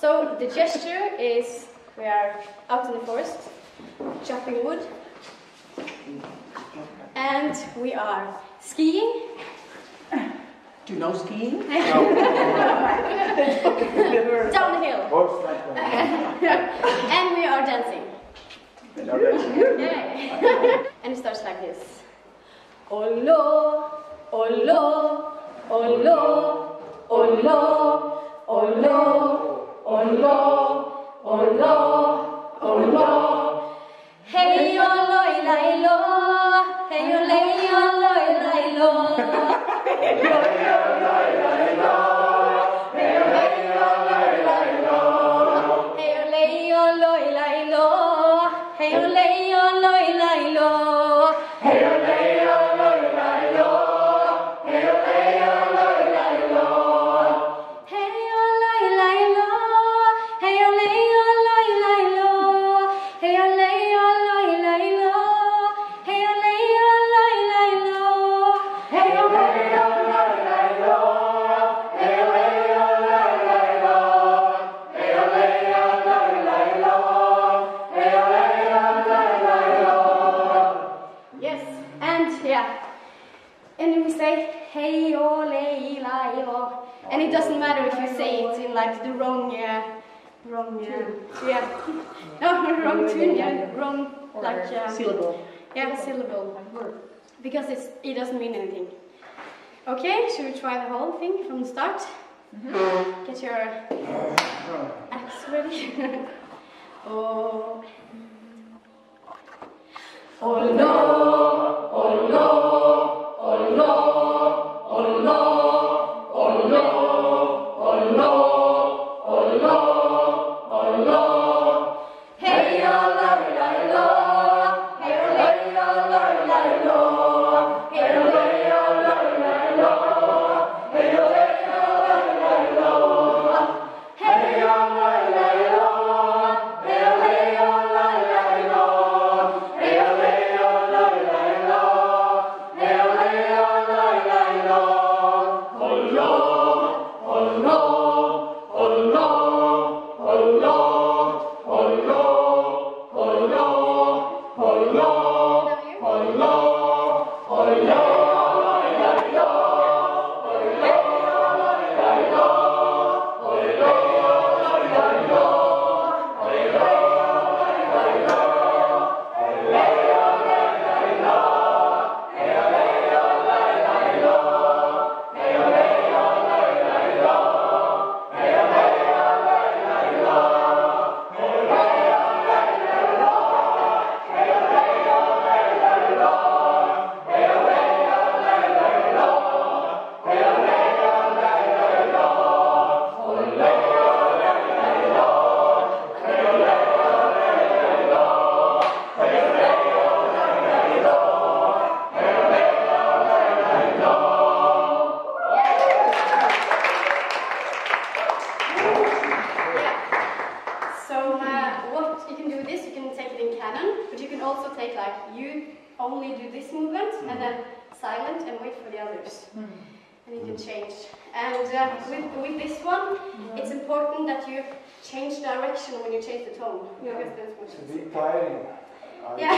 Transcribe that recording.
So the gesture is we are out in the forest, chopping wood, and we are skiing. Do you know skiing? Down the hill. and we are dancing. Yeah. and it starts like this. Olo, olo, olo, olo, olo, olo, olo. Hey olo, ila, ilo. Hey olo, ilo, ila, ilo. Hey olo, ila, ilo. Hey olo, And then we say hey ole ila ilo. And it doesn't matter if you say it in like the wrong uh, wrong uh, yeah. No, wrong tune, yeah. Wrong like uh, Syllable. yeah, syllable. Because it's it doesn't mean anything. Okay, should we try the whole thing from the start? Get your axe ready. oh. Oh no, also take like you only do this movement and mm-hmm. then silent and wait for the others. Mm-hmm. And you can change. And uh, with, with this one, mm-hmm. it's important that you change direction when you change the tone. Because that's what It's a bit tiring. Yeah.